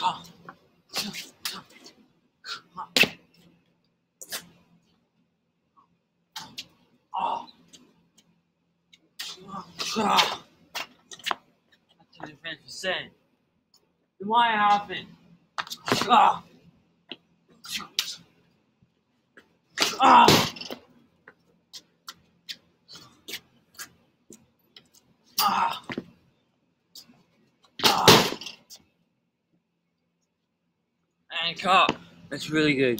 That's the defense percent. Then why happen? Ah. Ah. Ah. Ah. And cut. That's really good.